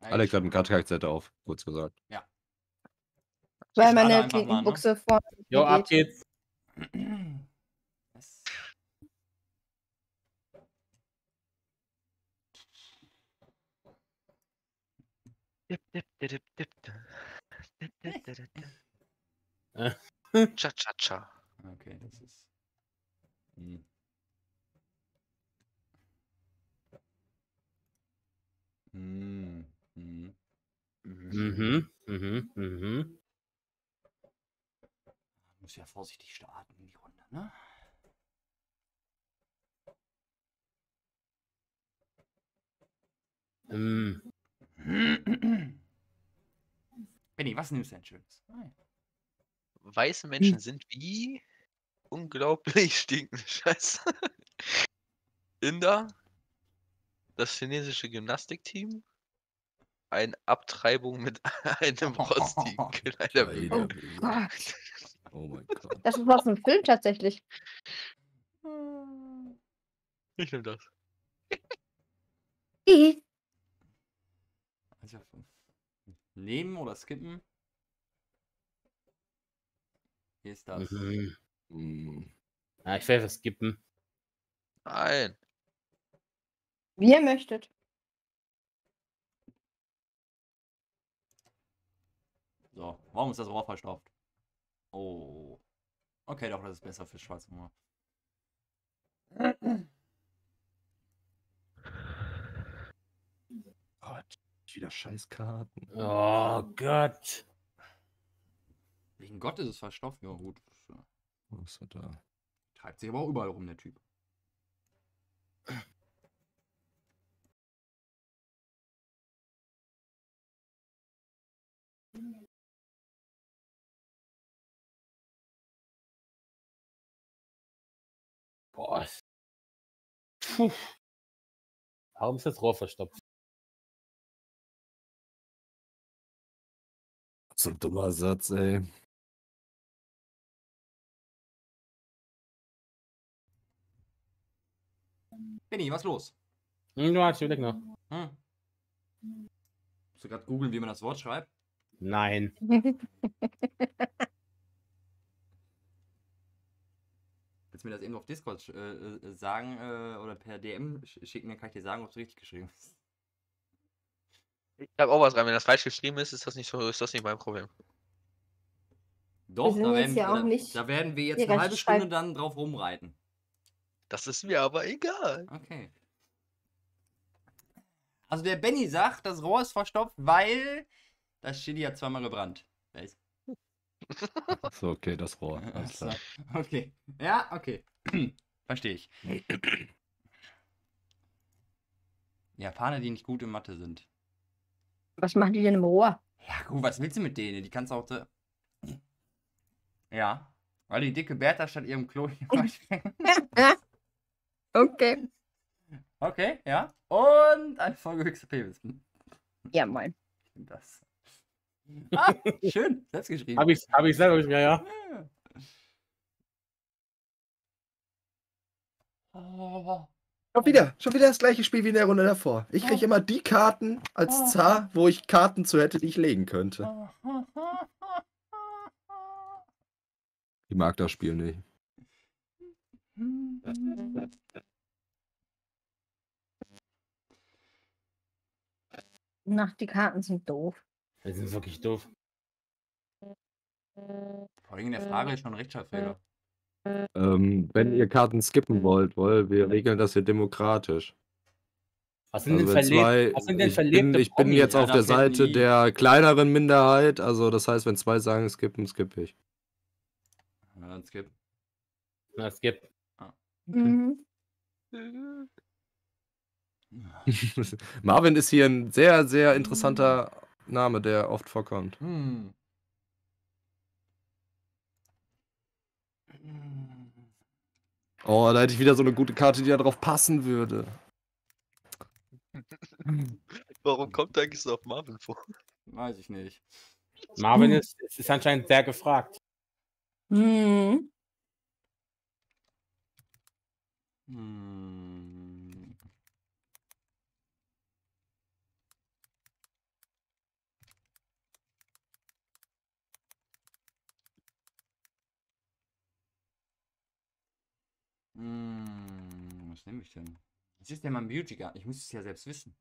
Alex hat einen Karteizettel auf, kurz gesagt. Weil Ich lade meine mal, ne? Klinkenbuchse vorne Jo, ab geht. geht's. Das- Dip, dip, dip, dip, dip. Dip, dip, dip, dip, Äh. dip. Cha, cha, cha. Okay, das ist. Hm. Hm. Hm. Mhm, mhm, mhm. Muss ja vorsichtig starten in die Runde, ne? Mm. Benny, was nimmst du denn Schönes? Nein. Weiße Menschen sind wie unglaublich stinkende Scheiße. Inder, das chinesische Gymnastikteam, eine Abtreibung mit einem rostigen Kleiderbild. Oh Gott. Oh mein Gott. Das ist aus dem Film tatsächlich. Ich nehme das. Also, nehmen oder skippen? Hier ist das. Mhm. Hm. Ja, ich werde skippen. Nein. Wie ihr möchtet. So, warum ist das Rohr verstopft? Oh. Okay, doch, das ist besser für schwarze Humor. Gott, wieder Scheißkarten. Oh Gott. Wegen Gott ist es verstopft. Ja, gut. Was ist da? Treibt sich aber auch überall rum, der Typ. Boah. Puh. Warum ist das Rohr verstopft? So ein dummer Satz, ey. Benny, was los? Hm, du hast überleg noch. Hm? Musst du gerade googeln, wie man das Wort schreibt? Nein. Willst du mir das eben auf Discord äh, äh, sagen äh, oder per DM sch- schicken, dann kann ich dir sagen, ob es richtig geschrieben ist. Ich habe auch was rein. Wenn das falsch geschrieben ist, ist das nicht so, ist das nicht mein Problem. Doch, da werden, ja auch da, nicht da werden wir jetzt eine halbe Stunde schreib- dann drauf rumreiten. Das ist mir aber egal. Okay. Also der Benny sagt, das Rohr ist verstopft, weil das Chili hat zweimal gebrannt. Weiß. So, okay, das Rohr. Alles So, klar. okay. Ja, okay. Verstehe ich. Japaner, die nicht gut in Mathe sind. Was machen die denn im Rohr? Ja, gut, was willst du mit denen? Die kannst du auch. Da... Ja. Weil die dicke Bertha statt ihrem Klo. okay. okay, ja. Und eine Folge höchste Pebels. Ja, moin. Das. Ah, schön. Selbst geschrieben. Hab ich, hab ich selber geschrieben, ja, ja. Oh. Schon wieder, schon wieder das gleiche Spiel wie in der Runde davor. Ich kriege immer die Karten als Zar, wo ich Karten zu hätte, die ich legen könnte. Ich mag das Spiel nicht. Nach, die Karten sind doof. Die sind wirklich doof. Vor allem in der Frage ist schon ein Rechtschreibfehler. Ähm, wenn ihr Karten skippen wollt, wollen wir regeln das hier demokratisch. Was sind Also denn, wenn verleb zwei, was sind denn ich bin, verlebte ich bin jetzt auf der Seite die- der kleineren Minderheit, also das heißt, wenn zwei sagen skippen, skippe ich. Na, dann skip. Na, es gibt. Mhm. Marvin ist hier ein sehr, sehr interessanter Name, der oft vorkommt. Hm. Oh, da hätte ich wieder so eine gute Karte, die da drauf passen würde. Warum kommt er eigentlich so auf Marvin vor? Weiß ich nicht. Marvin ist, es ist anscheinend sehr gefragt. Mhm. Hm. Hm, was nehme ich denn? Was ist denn mein Beauty Garden? Ich muss es ja selbst wissen.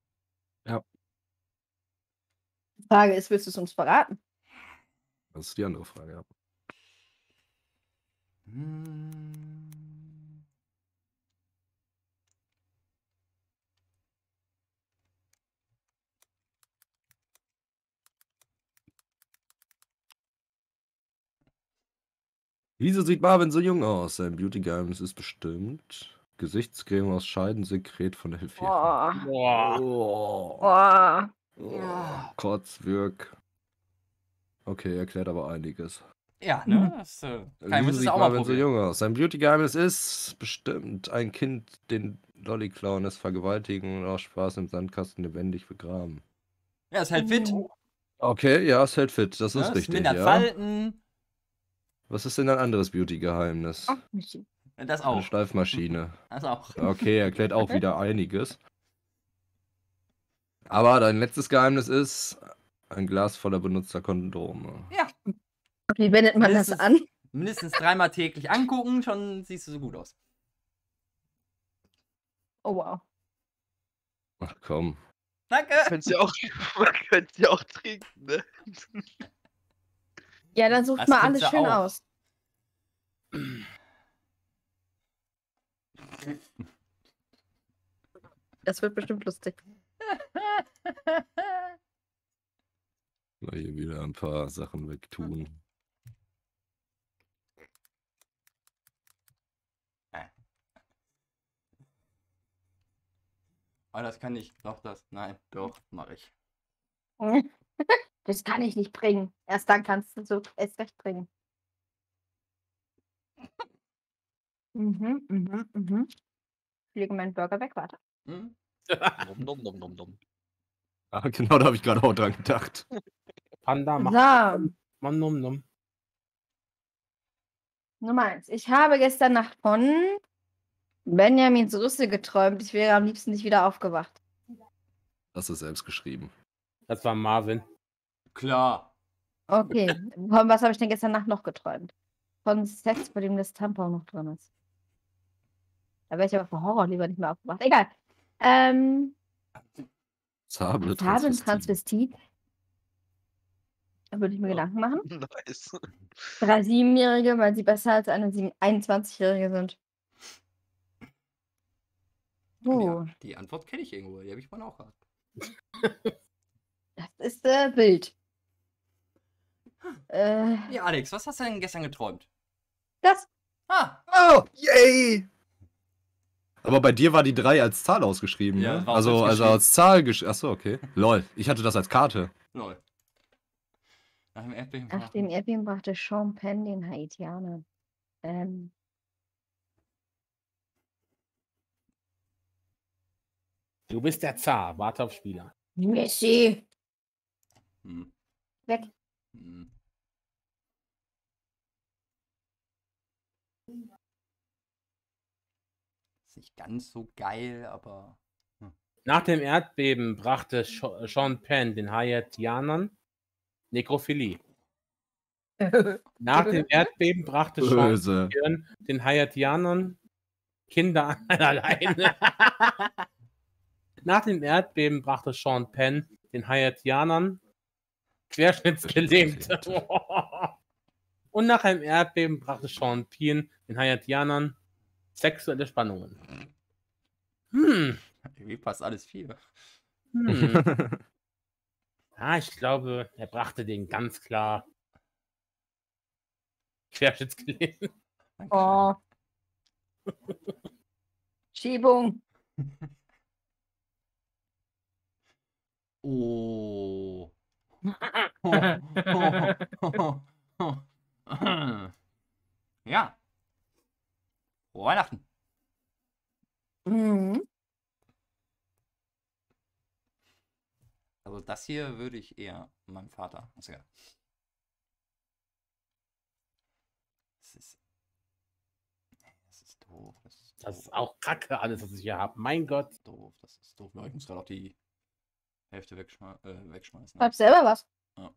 Ja. Die Frage ist, willst du es uns verraten? Das ist die andere Frage, ja. Hm. Wieso sieht Marvin so jung aus? Sein Beauty-Geheimnis ist bestimmt Gesichtscreme aus Scheidensekret von der Hilfe. Oh, Boah. Oh. oh. oh. Kotzwirk. Okay, erklärt aber einiges. Ja, ne? Das äh, sieht das auch mal Marvin so probieren. jung aus? Sein Beauty-Geheimnis ist bestimmt ein Kind, den Lolly-Clown es vergewaltigen und aus Spaß im Sandkasten lebendig begraben. Ja, ist halt fit. Okay, ja, es hält fit, das ist ne? richtig. Mindert Ja. Falten. Was ist denn ein anderes Beauty-Geheimnis? Ach, Michi. Das Eine auch. Schleifmaschine. Das auch. Okay, erklärt auch wieder einiges. Aber dein letztes Geheimnis ist ein Glas voller benutzter Kondome. Ja. Wie wendet man das Mindestens- an? Mindestens dreimal täglich angucken, schon siehst du so gut aus. Oh wow. Ach komm. Danke. Könnt ihr auch, man könnte ja auch trinken, ne? Ja, dann sucht Das mal alles schön auch. aus. Das wird bestimmt lustig. Mal hier wieder ein paar Sachen wegtun. Oh, das kann ich. Doch, das. Nein, doch, mache ich. Das kann ich nicht bringen. Erst dann kannst du so erst recht bringen. Mhm, mhm, mhm. Ich lege meinen Burger weg, warte. Hm? Nom, nom, nom, nom, nom. Ah, genau, da habe ich gerade auch dran gedacht. Panda macht So, man num num. Nummer eins. Ich habe gestern Nacht von Benjamins Rüssel geträumt. Ich wäre am liebsten nicht wieder aufgewacht. Das ist selbst geschrieben. Das war Marvin. Klar. Okay, von was habe ich denn gestern Nacht noch geträumt? Von Sex, bei dem das Tampon noch drin ist. Da wäre ich aber vor Horror lieber nicht mehr aufgewacht. Egal. Ähm, Farben Transvestit. Transvestit. Da würde ich mir Ja. Gedanken machen. Nice. Drei Siebenjährige, weil sie besser als eine sieben- 21-Jährige sind. Uh, Ja, die Antwort kenne ich irgendwo. Die habe ich vorhin auch gehabt. das ist äh, wild. Äh, Ja, Alex, was hast du denn gestern geträumt? das. Ah, Oh, yay! Aber bei dir war die 3 als Zahl ausgeschrieben, Ja, ne? Also, selbst also als Zahl geschrieben. Achso, okay. Lol, ich hatte das als Karte. lol. Nach dem Erdbeben. Nach dem Erdbeben brachte Sean Penn den Haitianern. Ähm, Du bist der Zar. Warte auf Spieler. Messi! Hm. Weg. Hm. Ist nicht ganz so geil, aber. Nach dem Erdbeben brachte Sean Penn den Haitianern Nekrophilie. Nach dem Erdbeben brachte Sean. Penn den Haitianern Kinder alleine. Nach dem Erdbeben brachte Sean Penn den Haitianern Querschnittsgelähmte. Und nach einem Erdbeben brachte Sean Penn den Haitianern sexuelle Spannungen. Hm. Irgendwie passt alles viel. hm. Ja, ich glaube, er brachte den ganz klar Querschnittsgelähmt. Oh. Schiebung. Oh. ja. Frohe Weihnachten. Mhm. Also das hier würde ich eher meinem Vater. Also ja. Das ist. Das ist doof. Das ist Das doof. ist auch Kacke, alles, was ich hier habe. Mein Gott. doof. Das ist doof. Ich muss gerade auch die Hälfte wegschme äh, wegschmeißen. Hab selber was. Ja.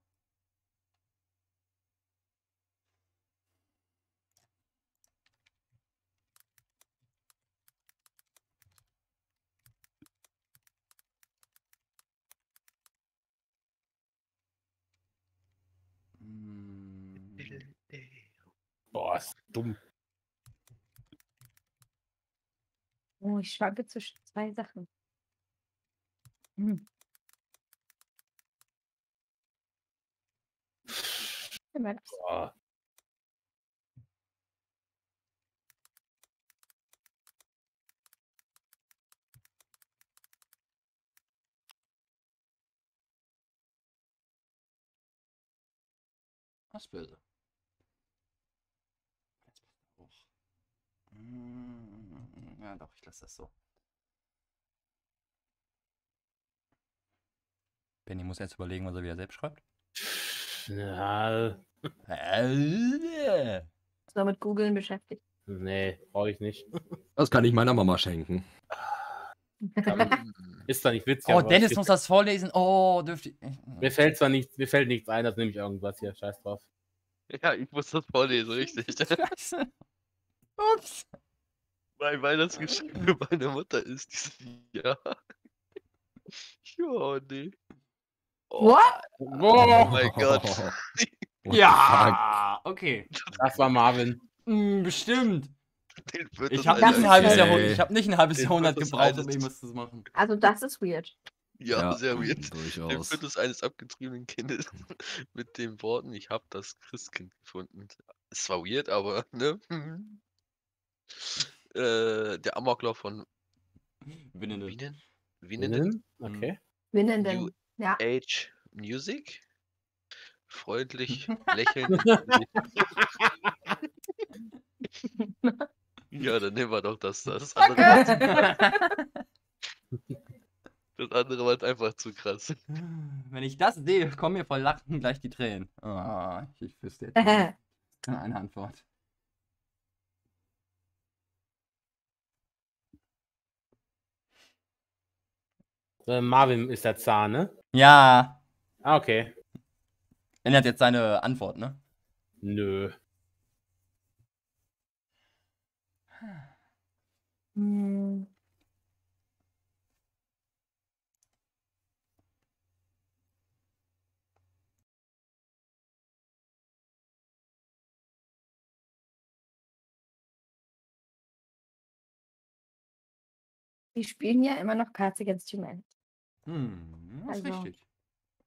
Hm. Boah, ist dumm. Oh, ich schwanke zwischen zwei Sachen. Hm. Das. Was böse. Jetzt passt er auch. Mm, Ja, doch, ich lasse das so. Benny muss jetzt überlegen, was er wieder selbst schreibt. Ja, Äh, Ist noch mit Googeln beschäftigt. nee, brauche ich nicht. Das kann ich meiner Mama schenken. Ist zwar nicht witzig, Oh, aber Dennis muss das vorlesen. Oh, dürfte ich. Mir fällt zwar nicht, mir fällt nichts ein, das nehme ich irgendwas hier. Scheiß drauf. Ja, ich muss das vorlesen, richtig. Scheiße. Ups. Mein Weihnachtsgeschenk für meine Mutter ist dieses Jahr. Ja, nee. Oh, What? oh Boah, mein Gott. Ja, okay. das war Marvin. Hm, bestimmt. Ich habe nicht, ein halbes Jahrhundert, ich hab nicht ein halbes Den Jahrhundert gebraucht, um irgendwas zu machen. Also das ist weird. Ja, sehr weird. Durchaus. Fötus eines abgetriebenen Kindes mit den Worten, ich habe das Christkind gefunden. Es war weird, aber, ne? äh, der Amoklauf von Winnende. Wienen? Wienenden? Innen? Okay. Winnenden. Ja. Age Music? Freundlich lächeln. ja, dann nehmen wir doch das. Das andere, war, das andere war einfach zu krass. Wenn ich das sehe, kommen mir vor Lachen gleich die Tränen. Ah, ich wüsste jetzt eine Antwort. Äh, Marvin ist der Zahn, ne? Ja, Ah, okay. er hat jetzt seine Antwort, ne? Nö. Hm. Die spielen ja immer noch Cards Against Humanity. Hm, das ist Also- richtig.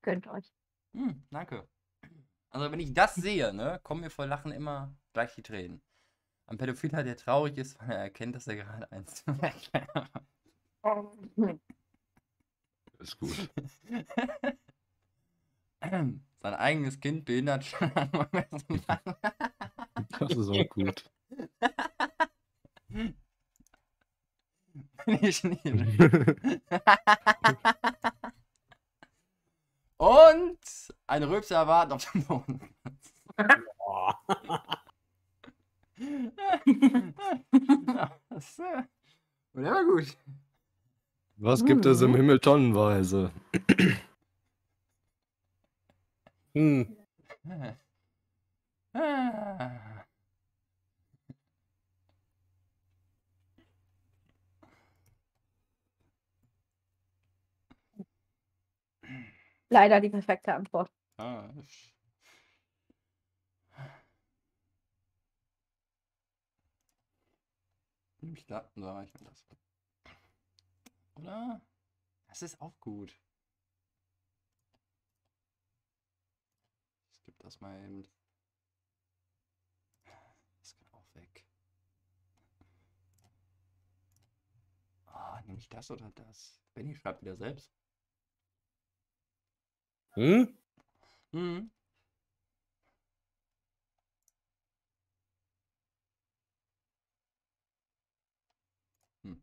Gönnt euch. Hm, danke. Also wenn ich das sehe, ne, kommen mir vor Lachen immer gleich die Tränen. Ein Pädophiler, der traurig ist, weil er erkennt, dass er gerade eins. Hm. Ist gut. Sein eigenes Kind behindert schon an Das ist auch gut. ich nicht. Und eine Rülpse erwarten auf dem Boden. Boah. das, äh, der war gut. Was gibt es im Himmel tonnenweise? Hm. Ah. Leider die perfekte Antwort. Ah, ich- Nimm ich da, da ich mir das. Oder? Das ist auch gut. Ich gebe das mal eben. Das kann auch weg. Ah, nehme ich das oder das? Benny schreibt wieder selbst. Hm? Mhm. Hm.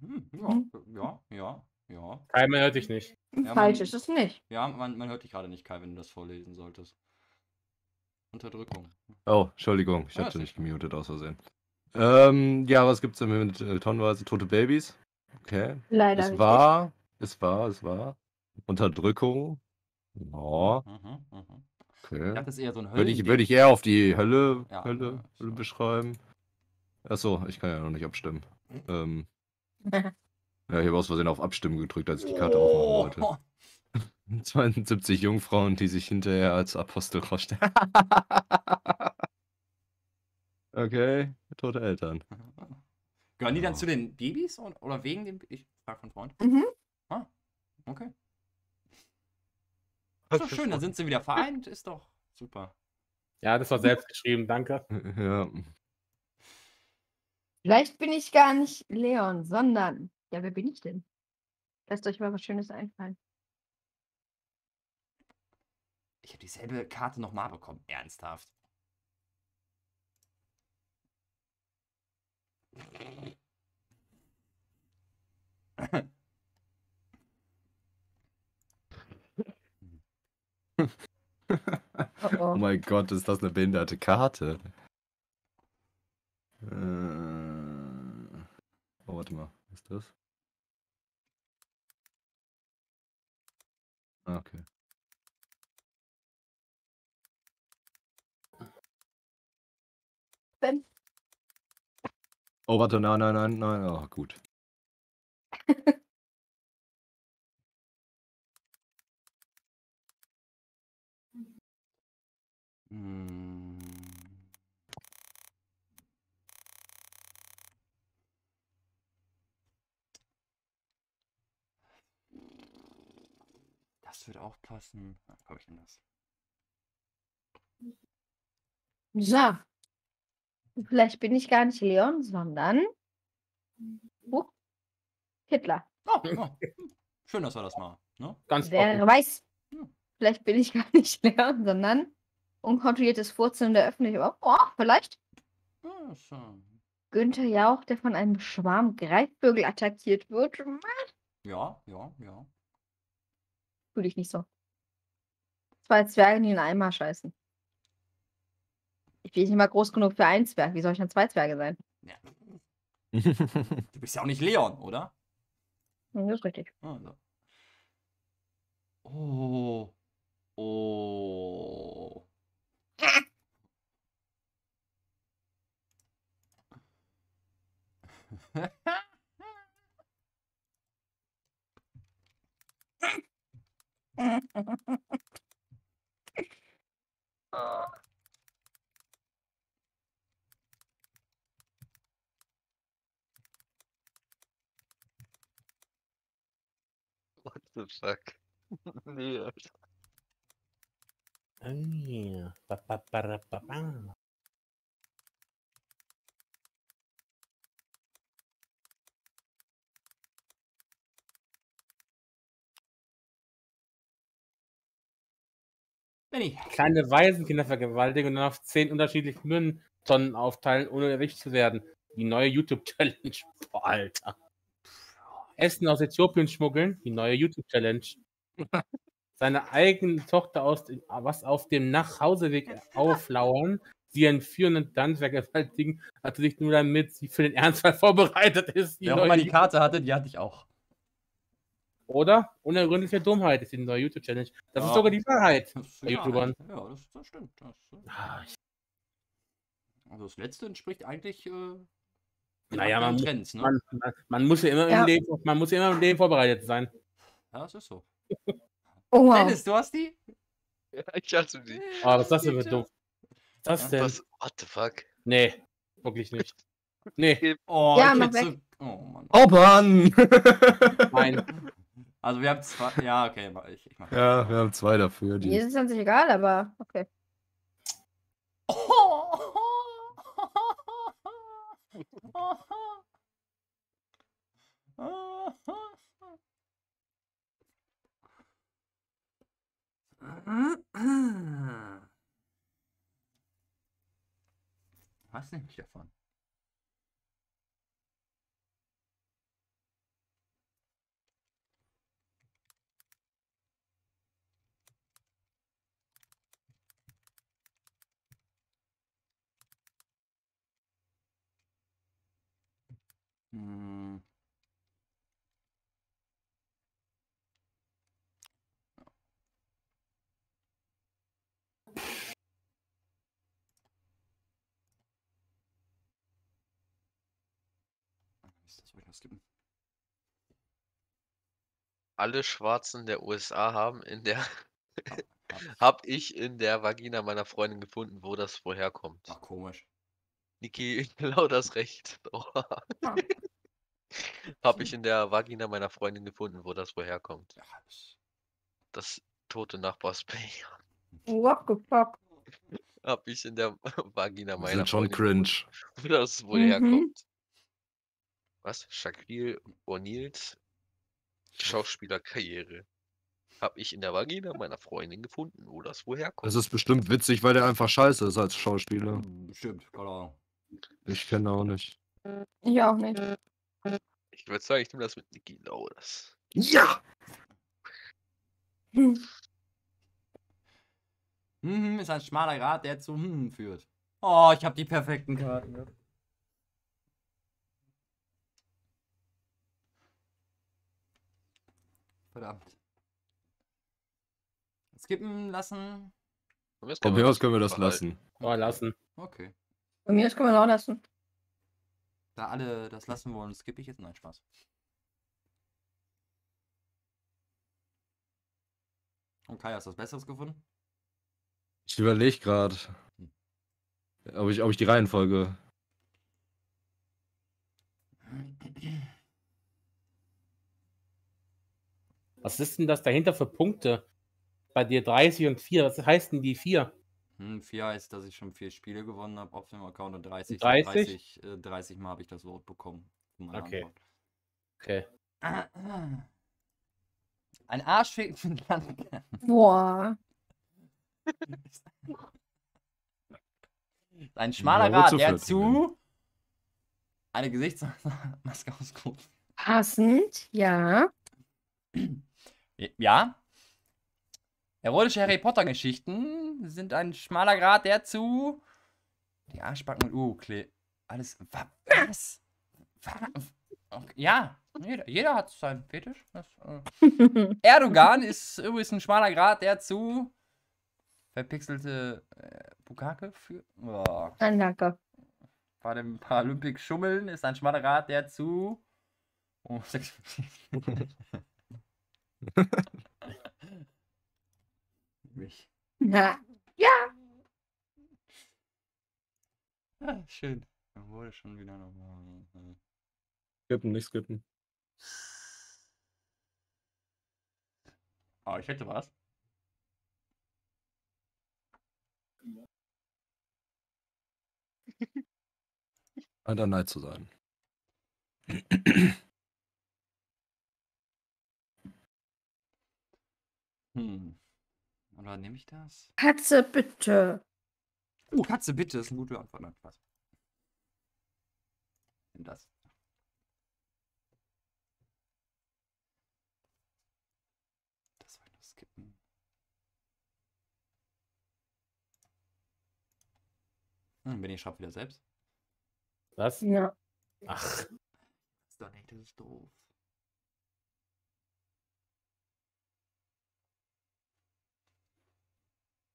Mhm, Ja, ja, ja, ja. Keiner hört dich nicht. Ja, Falsch man- ist es nicht. Ja, man, man hört dich gerade nicht, Kai, wenn du das vorlesen solltest. Unterdrückung. Oh, Entschuldigung, ich Ah, hatte nicht gemutet aus Versehen. Ähm, ja, was gibt's im Himmel mit äh, tonnenweise tote Babys? Okay. Leider Es war, es war, es war. Unterdrückung. Ja, Mhm, mhm. Ich okay. dachte, das ist eher so ein Würde ich, würde ich eher auf die Hölle, Ja, Hölle, ja, Hölle beschreiben. Achso, ich kann ja noch nicht abstimmen. Ähm, ja, ich habe aus Versehen auf Abstimmen gedrückt, als ich die Karte aufmachen wollte. Oh, 72 Jungfrauen, die sich hinterher als Apostel rausstellen. okay, tote Eltern. Gehören die dann zu den Babys und, oder wegen dem. Ich frage von Freund. Mhm. Okay. Ist doch schön, dann sind sie wieder vereint. Ist doch super. Ja, das war selbst geschrieben, danke. Ja. Vielleicht bin ich gar nicht Leon, sondern. Ja, wer bin ich denn? Lasst euch mal was Schönes einfallen. Ich habe dieselbe Karte nochmal bekommen. Ernsthaft. Oh, Oh oh. mein Gott, ist das eine behinderte Karte? Äh... Oh, warte mal. Was ist das? Ah, Okay. Ben. Oh, warte, nein, nein, nein, nein. Oh, gut. Hm. Das wird auch passen. Komm, ich nehme das. So. Vielleicht bin ich gar nicht Leon, sondern. Huch. Hitler. Oh, oh. Schön, dass wir das mal. Ne? Ganz Wer offen. weiß. Vielleicht bin ich gar nicht Leon, sondern unkontrolliertes Furzeln der Öffentlichkeit. Oh, vielleicht Ja, ist, äh, Günther Jauch, der von einem Schwarm Greifvögel attackiert wird. ja, ja, ja. Fühle ich nicht so. Zwei Zwerge, die in einen Eimer scheißen. Ich bin nicht mal groß genug für einen Zwerg. Wie soll ich dann zwei Zwerge sein? ja. Du bist ja auch nicht Leon, oder? Das ist richtig. Also. Oh. Oh. What the fuck? nee, Alter. Ah, ja. Ba, ba, ba, ba, ba. Benny. Kleine Waisenkindervergewaltigung und dann auf zehn unterschiedliche Mülltonnen aufteilen, ohne erwischt zu werden. Die neue YouTube-Challenge. Boah, Alter. Essen aus Äthiopien schmuggeln. Die neue YouTube-Challenge. Seine eigene Tochter aus dem, was auf dem Nachhauseweg auflauern, sie entführen und dann vergewaltigen, natürlich nur damit sie für den Ernstfall vorbereitet ist. Die Wer auch immer die Karte hatte, die hatte ich auch. Oder? Unergründliche Dummheit ist die neue YouTube-Challenge. Das ist Ja. sogar die Wahrheit. Das ist Bei die YouTubern. Ja, das, das stimmt. Das, äh, Ah, also das letzte entspricht eigentlich äh, Naja, man, Trends, ne? man, man, man muss ja immer Ja. im Leben, man muss ja immer im Leben vorbereitet sein. Ja, das ist so. Oh, wow. Dennis, du hast die? Ja, ich hasse die. Aber was ist das denn für dumm? Was ist das denn? Was? What the fuck? Nee, wirklich nicht. Nee, Oh, Ja, mach weg. so, oh Mann. Oh Mann! nein. Also wir haben zwei. Ja, okay, mach ich, ich mach. ja, wir haben zwei dafür. Mir Die ist es an sich egal, aber okay. Was nehme ich davon? Hm. Das ich noch skippen. alle Schwarzen der USA haben in der Hab ich. in der Vagina meiner Freundin gefunden, wo das woher kommt. Ach, komisch. Niki, genau das Recht. Habe ich in der Vagina meiner Freundin gefunden, wo das woher kommt. Das tote Nachbarsbaby. What the fuck? Habe ich in der Vagina Das meiner ist schon Freundin cringe. gefunden, wo das wohl Mhm. herkommt. Was? Shaquille O'Neals Schauspielerkarriere. Habe ich in der Vagina meiner Freundin gefunden, wo das woher kommt. Das ist bestimmt witzig, weil der einfach scheiße ist als Schauspieler. Bestimmt, keine Ahnung. Ich kenne auch nicht. Ich auch nicht. Ich würde sagen, ich nehme das mit Niki Laudas. Ja! Hm. Hm, ist ein schmaler Grat, der zu hm führt. Oh, ich habe die perfekten Karten. Verdammt. Skippen lassen. Von mir aus Von aus können wir das lassen. Mal lassen. Okay. Bei mir das können wir auch lassen. Da alle das lassen wollen, skippe ich jetzt. Nein, Spaß. Und Kai, hast du was Besseres gefunden? Ich überlege gerade, ob ich, ob ich die Reihenfolge. Was ist denn das dahinter für Punkte? Bei dir 30 und 4. Was heißt denn die 4? Hm, 4 heißt, dass ich schon vier Spiele gewonnen habe auf dem Account und 30. 30? 30, äh, 30 Mal habe ich das Wort bekommen. Okay. Antwort. Okay. Ein Arschfick mit Landkern. Boah. Ein schmaler Rad, der zu eine Gesichtsmaske ausguckt. Passend, ja. Ja. Erotische Harry Potter Geschichten sind ein schmaler Grad, der zu die Arschbacken mit U kle alles wa- was? Wa- Okay, Ja, jeder, jeder hat seinen Fetisch. Das, äh. Erdogan ist übrigens ein schmaler Grad, der zu verpixelte äh, Bukake für oh. Nein, danke. bei dem Paralympic Schummeln ist ein schmaler Grad, der zu Homosexualität. Mich. Na, Ah, schön. Dann wurde schon wieder nochmal. Skippen, nicht skippen. Oh, ich hätte was. Alter Neid zu sein. Hm. Oder nehme ich das? Katze, bitte. Oh, Katze, bitte, ist eine gute Antwort. Nein, Spaß. Nimm das. Das war das Skippen. Hm, bin ich schraub wieder selbst. Was? Ja. Ach, Das ist doch nicht, das ist doof.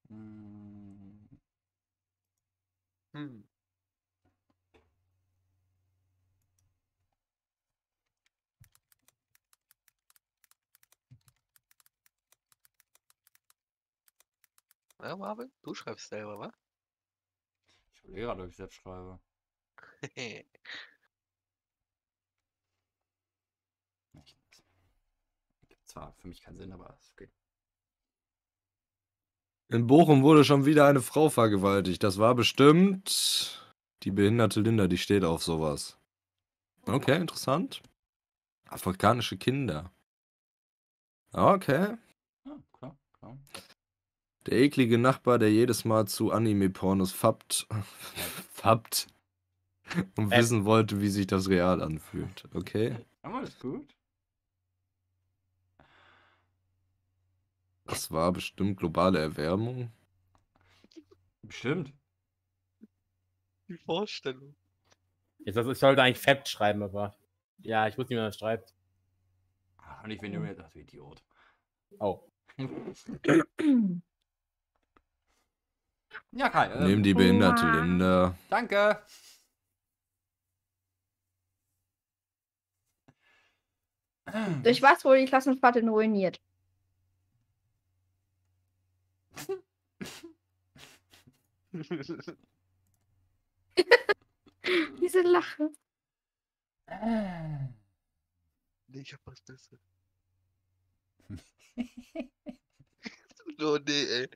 Hm. Hm. Ja, Marvin, du schreibst selber, wa? Ich überlege gerade, ob ich selbst schreibe. Gibt zwar für mich keinen Sinn, aber es geht. In Bochum wurde schon wieder eine Frau vergewaltigt. Das war bestimmt die behinderte Linda, die steht auf sowas. Okay, interessant. Afrikanische Kinder. Okay. Ja, klar, klar. Der eklige Nachbar, der jedes Mal zu Anime-Pornos fappt, fappt und Äh. wissen wollte, wie sich das real anfühlt. Okay. Aber ist gut. Das war bestimmt globale Erwärmung. Bestimmt. Die Vorstellung. jetzt, also ich sollte eigentlich Fact schreiben, aber. Ja, ich wusste nicht, wie man das schreibt. Ach, nicht, wenn du mir. Du Idiot. Oh. ja, Kai. Ähm, Nehmen die behinderte Wow. Linda. Danke. Durch was wurde die Klassenfahrt denn ruiniert? Diese Lache. Nee, ich hab was Besseres. oh nee, ey.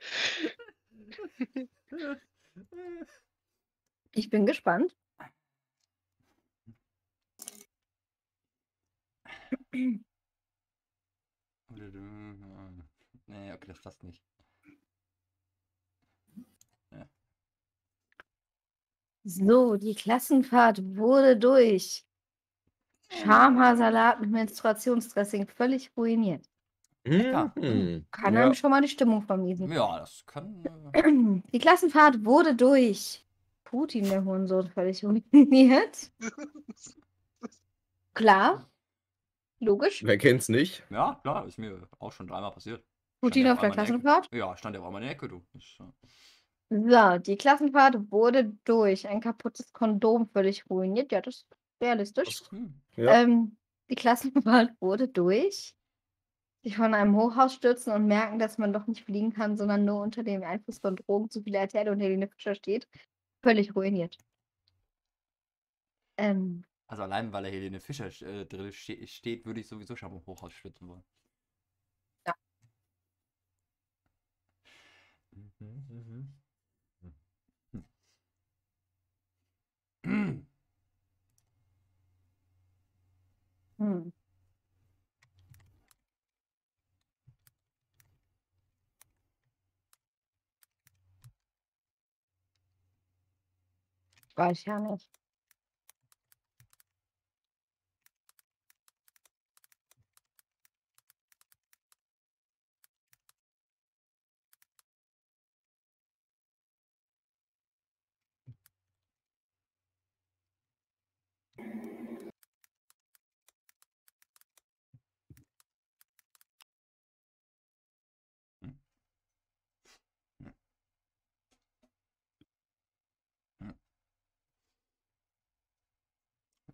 Ich bin gespannt. Nee, okay, das passt nicht. So, die Klassenfahrt wurde durch Schamhaarsalat mit Menstruationsdressing völlig ruiniert. Mhm. Kann Ja. einem schon mal die Stimmung vermiesen. Ja, das kann. Äh, Die Klassenfahrt wurde durch Putin, der Hurensohn, völlig ruiniert. Klar. Logisch. Wer kennt's nicht? ja, klar, ist mir auch schon dreimal passiert. Putin ja auf der. Klassenfahrt. Ja, stand ja auch einmal in der Ecke, du. Das, äh, So, die Klassenfahrt wurde durch ein kaputtes Kondom völlig ruiniert. Ja, das ist realistisch. hm. Ja. Ähm, die Klassenfahrt wurde durch. Sich von einem Hochhaus stürzen und merken, dass man doch nicht fliegen kann, sondern nur unter dem Einfluss von Drogen zu viel RTL und Helene Fischer steht. Völlig ruiniert. Ähm, Also allein, weil er Helene Fischer äh, drin ste steht, würde ich sowieso schon am Hochhaus stürzen wollen. Ja. Mhm, mhm. Hm. hm. Weiß ja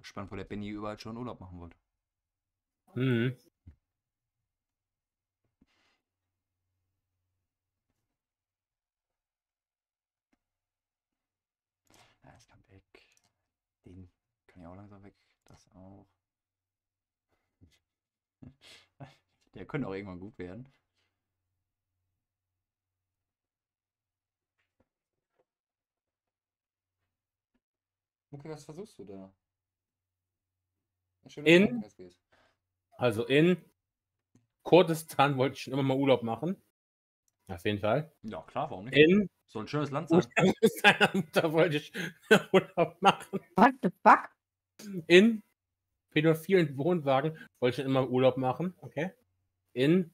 Spannend, wo der Benny überall schon Urlaub machen wollte. Mhm. Ja, es kann weg. Den kann ja auch langsam weg. Das auch. Der könnte auch irgendwann gut werden. Okay, was versuchst du da? In-. Also in Kurdistan wollte ich schon immer mal Urlaub machen. Auf jeden Fall. Ja, klar, warum nicht? In Soll ein schönes Land sein. seiner Mutter wollte ich Urlaub machen. What the fuck? In pädophilen Wohnwagen wollte ich schon immer Urlaub machen. Okay. In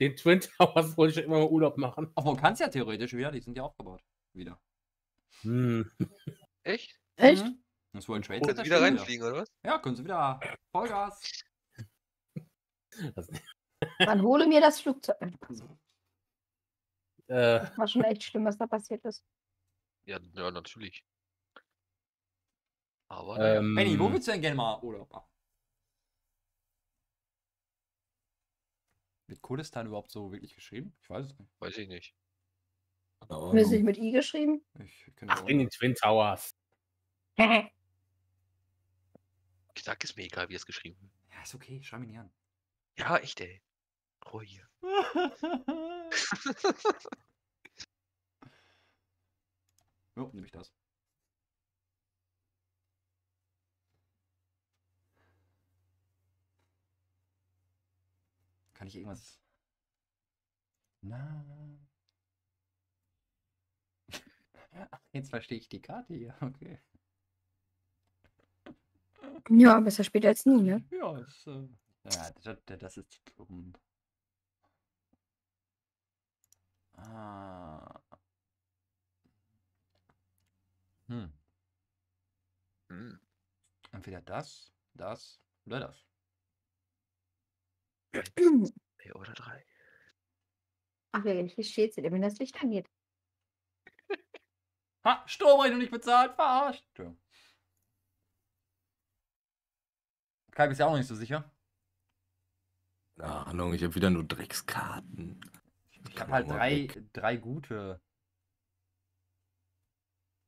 den Twin Towers wollte ich schon immer mal Urlaub machen. Obwohl, kannst ja theoretisch wieder, die sind ja aufgebaut. Wieder. Hm. Echt? Echt? Mhm. Das wohl in Schweiz. Können Sie das wieder reinfliegen, oder was? Ja, können sie wieder. Vollgas. Das, Dann hole mir das Flugzeug. äh, War schon echt schlimm, was da passiert ist. Ja, ja natürlich. Aber ähm, Benny, wo willst du denn gerne mal Urlaub machen? Wird Kurdistan überhaupt so wirklich geschrieben? Ich weiß es nicht. weiß ich nicht. Mir ist nicht mit I geschrieben. Ich kenne Ach, in den Twin Towers. Ich sag, ist mir egal, wie es geschrieben wird. Ja, ist okay, schau mich nicht an. Ja, echt, ey. Ruhe hier. jo, nehme ich das. Kann ich irgendwas. Na. Jetzt verstehe ich die Karte hier. Okay. Ja, besser später als nie, ne? Ja, das, äh, ja, das, das ist dumm. Ah. Hm. Hm. Entweder das, das oder das. Ey, oder drei. Ach, wie steht sie denn, wenn das Licht angeht? Ha, Stromrechnung nicht bezahlt, verarscht. Tja. Kai, bist ja auch noch nicht so sicher. Ahnung, ich habe wieder nur Dreckskarten. Ich Kann habe halt drei, weg. drei gute.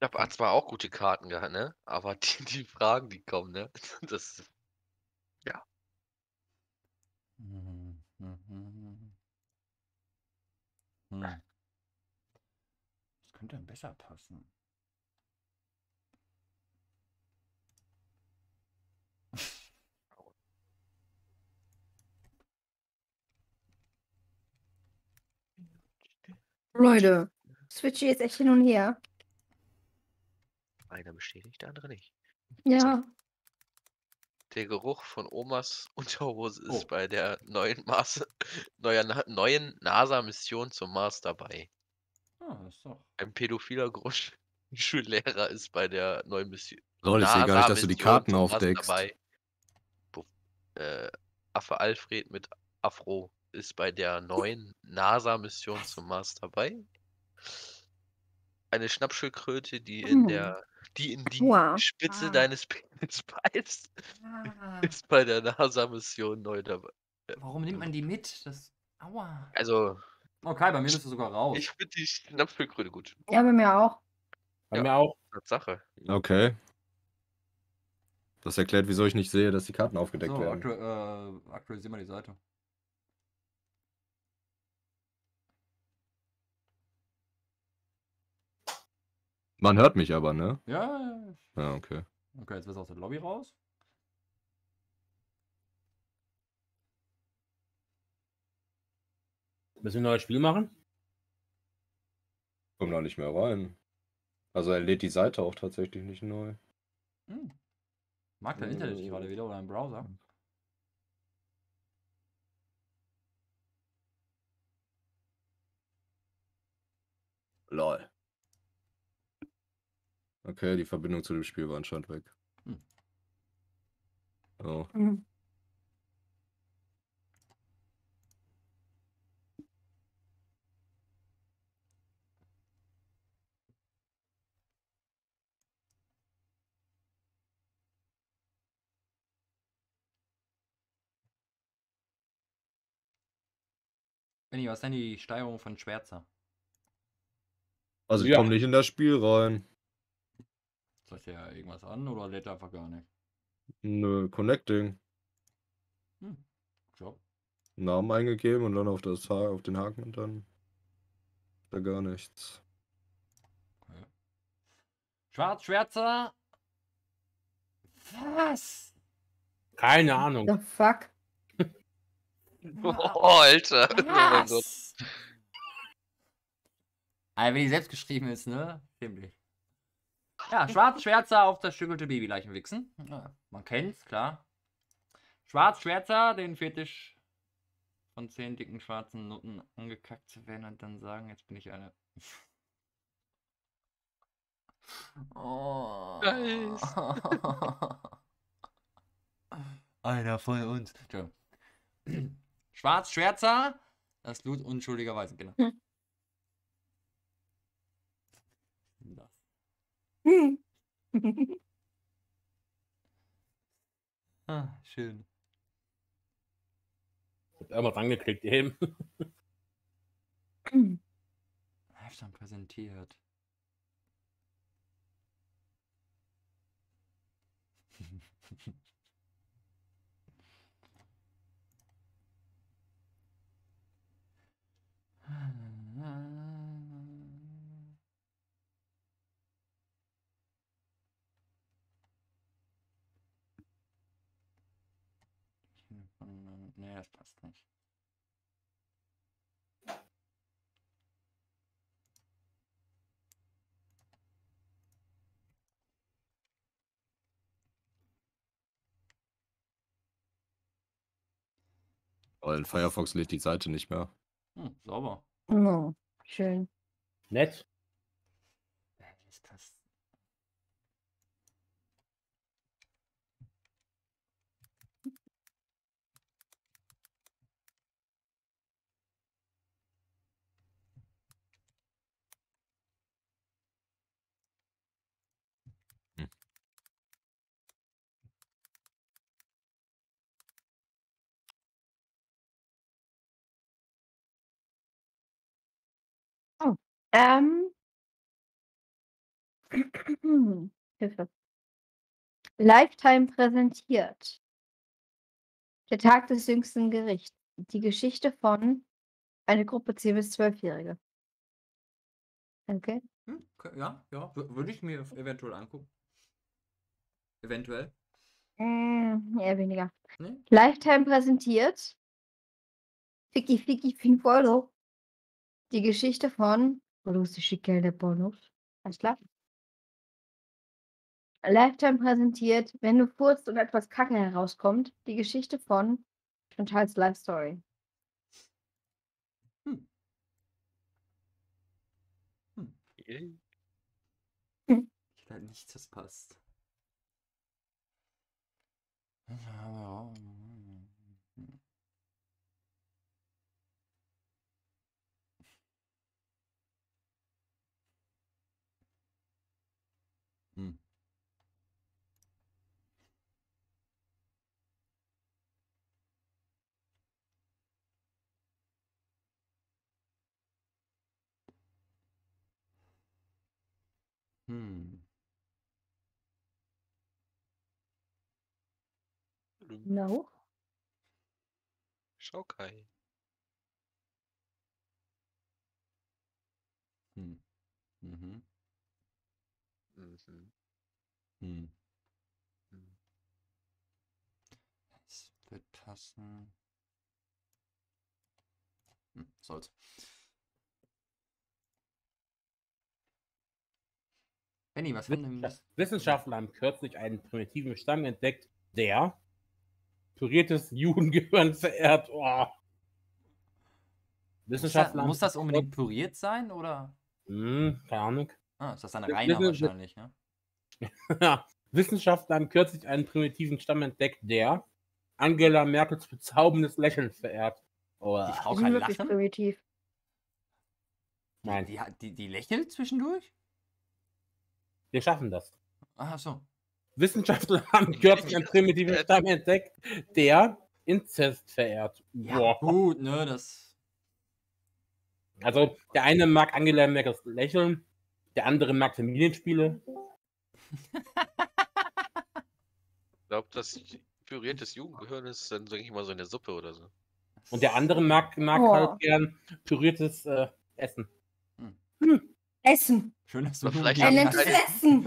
Ich habe zwar auch gute Karten gehabt, ne? Aber die, die Fragen, die kommen, ne? Das. Hm, hm. Das könnte dann besser passen. Leute, Switchy ist echt hin und her. Einer bestätigt, der andere nicht. Ja. Der Geruch von Omas Unterhose ist Oh. bei der neuen Mars neuer, neuen NASA-Mission zum Mars dabei. Ah, das ist doch. Ein pädophiler Grundschullehrer ist bei der neuen Mission. Roll, ich sehe gar nicht, dass du die Karten aufdeckst. Dabei. Äh, Affe Alfred mit Afro ist bei der neuen NASA-Mission zum Mars dabei. Eine Schnappschildkröte, die in Hm. der, die in die Wow. Spitze Ah. deines Penis beißt, Ah, ist bei der NASA-Mission neu dabei. warum nimmt man die mit? Das. Aua. Also, Okay, bei mir ist es sogar raus. ich finde die Schnappschildkröte gut. Ja, bei mir auch. Bei Ja. mir auch. Tatsache. Okay. Das erklärt, wieso ich nicht sehe, dass die Karten aufgedeckt so, werden. aktu äh, aktualisieren wir die Seite. Man hört mich aber, ne? Ja, ja, ja. Ja, okay. Okay, jetzt bist du aus der Lobby raus. Müssen wir ein neues Spiel machen? Komm da nicht mehr rein. Also er lädt die Seite auch tatsächlich nicht neu. Hm. Mag dein Internet nicht gerade wieder oder ein Browser? Lol. Okay, die Verbindung zu dem Spiel war anscheinend weg. Hm. Oh. Mhm. Benni, was ist denn die Steuerung von Schwärzer? Also ich Ja. komme nicht in das Spiel rein. Zeigt der irgendwas an oder lädt er einfach gar nicht? Nö, Connecting. Hm. Job. Namen eingegeben und dann auf, das ha auf den Haken und dann da gar nichts. Okay. Schwarz, Schwärzer. Was? Keine Ahnung. The fuck? Oh, Alter. Was? Aber wenn die selbst geschrieben ist, ne? Himmlich. Ja, Schwarz, Schwärzer auf das stückelte Babyleichen wichsen. Ja, man kennt's, klar. Schwarz, Schwärzer, den Fetisch von zehn dicken schwarzen Nutten angekackt zu werden und dann sagen, jetzt bin ich eine. Oh. Nice. Einer von uns. Entschuldigung. Schwarz, Schwärzer, das Blut unschuldiger Weißen Kinder. Hm. Das. Hm. Ah, schön. Hab irgendwas angeklickt eben. Halbstand präsentiert. Nee, das passt nicht. Weil in Firefox lädt die Seite nicht mehr. Hm, sauber. Oh, schön. Nett. Ähm. Hilfe. Lifetime präsentiert. Der Tag des jüngsten Gerichts. Die Geschichte von eine Gruppe 10- bis 12-Jährige. Okay. Hm, okay, ja, ja, wür- würde ich mir eventuell angucken. Eventuell. Mm, eher weniger. Nee? Lifetime präsentiert. Ficky Ficky Finfollow. Die Geschichte von Lucy Schickel der Bonus. Alles klar. Lifetime präsentiert, wenn du furzt und etwas Kacke herauskommt, die Geschichte von Chantals Life Story. Yay. Ich glaube nichts, das passt. Hm. Hm. No. Schaukai. Hm. Mhm. Mhm. Hm. Hm. Das wird passen. Hm, soll's. Benny, was haben denn das? Wissenschaftler haben kürzlich einen primitiven Stamm entdeckt, der püriertes Judengehirn verehrt. Oh. Muss, da, Wissenschaftler muss das haben- unbedingt püriert sein oder? Hm, keine Ahnung. Ah, ist das dann Das- reiner das ist- wahrscheinlich, ne? Ja, Wissenschaftler haben kürzlich einen primitiven Stamm entdeckt, der Angela Merkels bezauberndes Lächeln verehrt. Oh, Die Frau kann lachen? primitiv. nein, Die, die, die lächelt zwischendurch? Wir schaffen das. Ach so. Wissenschaftler haben kürzlich einen primitiven Stamm entdeckt, der Inzest verehrt. Ja, Boah. gut, ne, das. Also der eine mag Angela Merkels Lächeln, der andere mag Familienspiele. Ich glaube, das püriertes Jugendgehirn ist dann, sag ich mal, so eine Suppe oder so. Und der andere mag, mag Oh. halt gern püriertes äh, Essen. Essen. Schön, dass du Aber vielleicht Er nennt es. Essen.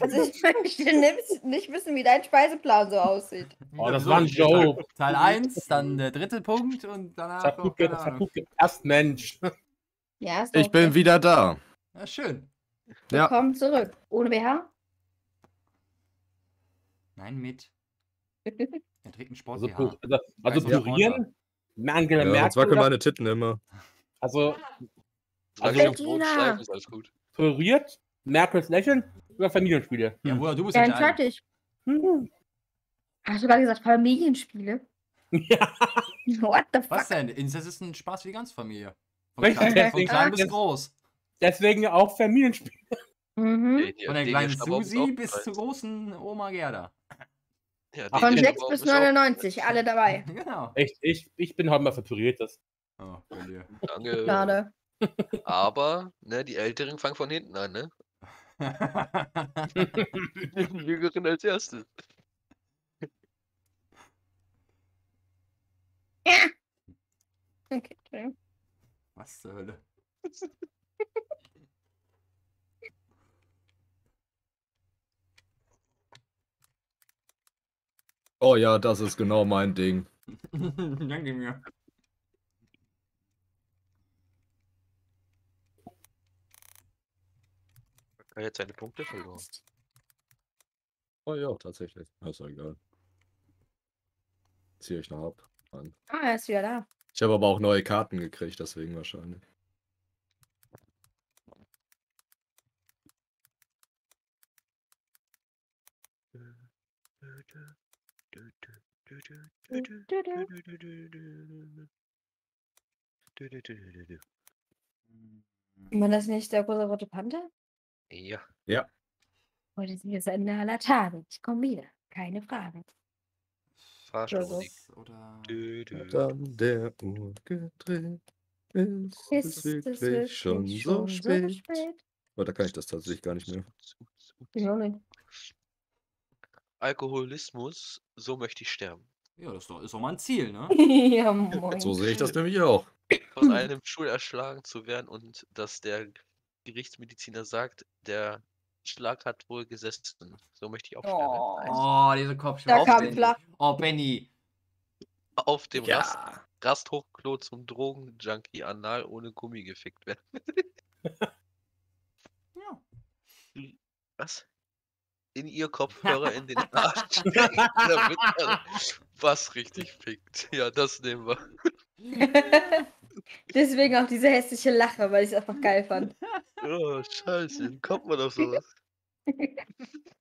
Also ich möchte nicht- nicht wissen, wie dein Speiseplan so aussieht. Oh, das war ein Joke. Teil 1, dann der dritte Punkt und danach. Das hat noch, gut, ge- keine das hat Ahnung. gut gepasst, Mensch. Ja, ist Ich doch bin okay. wieder da. Ja, schön. Ja. Komm zurück. Ohne BH? Nein, mit. Er trägt einen Sport. Also, BH. pü- also, also Ja. pürieren, Angela Ja, jetzt Merkel, wackeln meine Titten immer. also Also- ist, alles gut. püriert, Merkels Lächeln oder Familienspiele. Ja, Hm. Bruder, du bist Ja, entscheide ich. Hm. Hast du gerade gesagt Familienspiele? Ja, What the fuck? Was denn? Inzest ist ein Spaß für die ganze Familie. Von klein, von deswegen klein bis groß. deswegen auch Familienspiele. Mhm. Von der kleinen Susi bis zur großen Oma Gerda. Ja, Von die 6 Schnappbaum bis ist auch 99, alle dabei. Genau. Echt, ich, ich bin heute mal für püriertes. Oh, bei dir. Danke. Schade. Aber, ne, die Älteren fangen von hinten an, ne? Die Jüngeren als erstes. Okay, Entschuldigung. Was zur Hölle? Oh ja, das ist genau mein Ding. Danke mir. Er hat jetzt seine Punkte verloren. Oh ja, tatsächlich. Ist ja egal. Ziehe ich noch ab. Mann. Ah, er ist wieder da. Ich habe aber auch neue Karten gekriegt, deswegen wahrscheinlich. War das nicht der große rote Panther? Ja, Heute sind wir das Ende aller Tage. Ich komme wieder. Keine Frage. Fahrstuhlmusik. Oder. Dann der Uhr gedreht. Ist, Ist es wirklich schon so spät? Aber da kann ich das tatsächlich gar nicht mehr. Ich auch nicht. Alkoholismus, so möchte ich sterben. Ja, das ist doch, ist doch mal ein Ziel, ne? ja, moin. So sehe ich das nämlich auch. Von einem Stuhl erschlagen zu werden und dass der Gerichtsmediziner sagt, der Schlag hat wohl gesessen. So möchte ich auch Oh. sterben. Oh, diese Da Kopfschmerzen. kam Benny. flach. Oh, Benny. Auf dem Rast, Ja. Rasthochklo zum Drogenjunkie anal ohne Gummi gefickt werden. Ja. Was? In ihr Kopfhörer in den Arsch. damit er was richtig fickt. Ja, das nehmen wir. Deswegen auch diese hässliche Lache, weil ich es einfach geil fand. Oh, scheiße. Wie kommt man auf sowas?